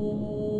Mm-hmm.